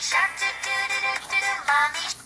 mommy shark, do do do do do, mommy.